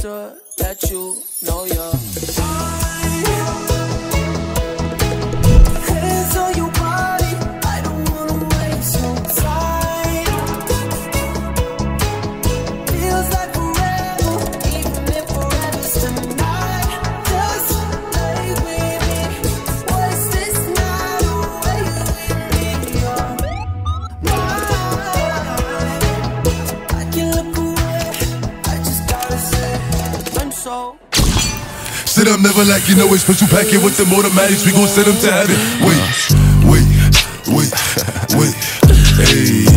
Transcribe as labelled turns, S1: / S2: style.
S1: to let you know you're up, never like you know it's special packet with them automatics. We gon' send them to heaven. Wait, wait, wait, wait. Hey!